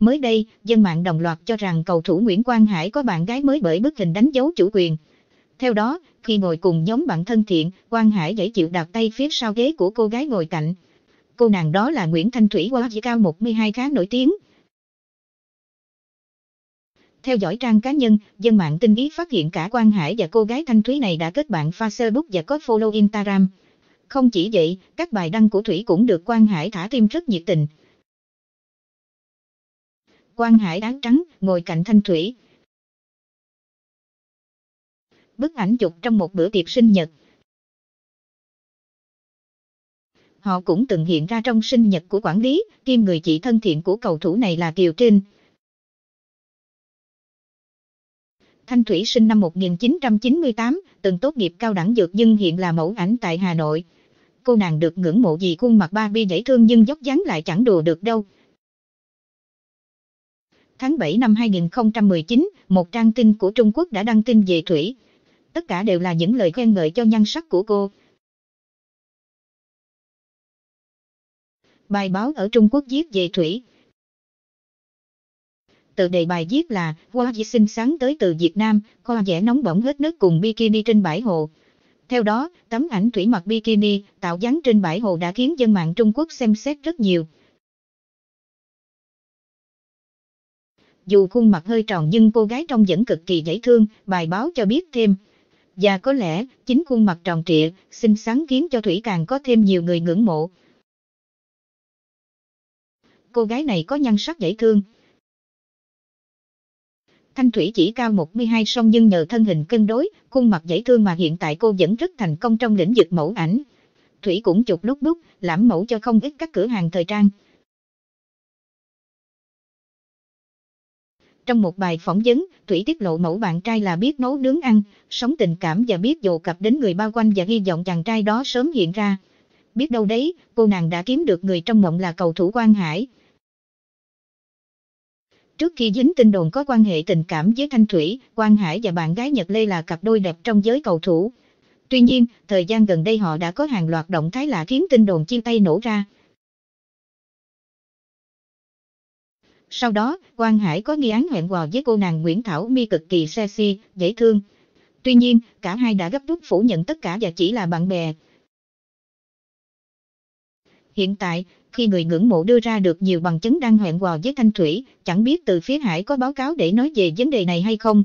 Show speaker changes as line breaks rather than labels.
Mới đây, dân mạng đồng loạt cho rằng cầu thủ Nguyễn Quang Hải có bạn gái mới bởi bức hình đánh dấu chủ quyền. Theo đó, khi ngồi cùng nhóm bạn thân thiện, Quang Hải dễ chịu đặt tay phía sau ghế của cô gái ngồi cạnh. Cô nàng đó là Nguyễn Thanh Thủy qua chỉ cao 12 khá nổi tiếng. Theo dõi trang cá nhân, dân mạng tinh ý phát hiện cả Quang Hải và cô gái Thanh Thúy này đã kết bạn Facebook và có follow Instagram. Không chỉ vậy, các bài đăng của Thủy cũng được Quang Hải thả tim rất nhiệt tình. Quang Hải áo trắng, ngồi cạnh Thanh Thủy. Bức ảnh chụp trong một bữa tiệc sinh nhật. Họ cũng từng hiện ra trong sinh nhật của quản lý, kim người chị thân thiện của cầu thủ này là Kiều Trinh. Thanh Thủy sinh năm 1998, từng tốt nghiệp cao đẳng dược nhưng hiện là mẫu ảnh tại Hà Nội. Cô nàng được ngưỡng mộ vì khuôn mặt Barbie dễ thương nhưng dốc dáng lại chẳng đùa được đâu. Tháng 7 năm 2019, một trang tin của Trung Quốc đã đăng tin về Thủy. Tất cả đều là những lời khen ngợi cho nhan sắc của cô. Bài báo ở Trung Quốc viết về Thủy. Tựa đề bài viết là Hoa Di xinh sáng tới từ Việt Nam, kho vẻ nóng bỏng hết nước cùng bikini trên bãi hồ. Theo đó, tấm ảnh Thủy mặc bikini tạo dáng trên bãi hồ đã khiến dân mạng Trung Quốc xem xét rất nhiều. Dù khuôn mặt hơi tròn nhưng cô gái trong vẫn cực kỳ dễ thương, bài báo cho biết thêm. Và có lẽ, chính khuôn mặt tròn trịa, xinh xắn khiến cho Thủy càng có thêm nhiều người ngưỡng mộ. Cô gái này có nhan sắc dễ thương. Thanh Thủy chỉ cao 12 song nhưng nhờ thân hình cân đối, khuôn mặt dễ thương mà hiện tại cô vẫn rất thành công trong lĩnh vực mẫu ảnh. Thủy cũng chụp lúc bút lãm mẫu cho không ít các cửa hàng thời trang. Trong một bài phỏng vấn, Thủy tiết lộ mẫu bạn trai là biết nấu nướng ăn, sống tình cảm và biết dồ cặp đến người bao quanh và hy vọng chàng trai đó sớm hiện ra. Biết đâu đấy, cô nàng đã kiếm được người trong mộng là cầu thủ Quang Hải. Trước khi dính tin đồn có quan hệ tình cảm với Thanh Thủy, Quang Hải và bạn gái Nhật Lê là cặp đôi đẹp trong giới cầu thủ. Tuy nhiên, thời gian gần đây họ đã có hàng loạt động thái lạ khiến tin đồn chia tay nổ ra. Sau đó, Quang Hải có nghi án hẹn hò với cô nàng Nguyễn Thảo Mi cực kỳ sexy, dễ thương. Tuy nhiên, cả hai đã gấp rút phủ nhận tất cả và chỉ là bạn bè. Hiện tại, khi người ngưỡng mộ đưa ra được nhiều bằng chứng đang hẹn hò với Thanh Thủy, chẳng biết từ phía Hải có báo cáo để nói về vấn đề này hay không.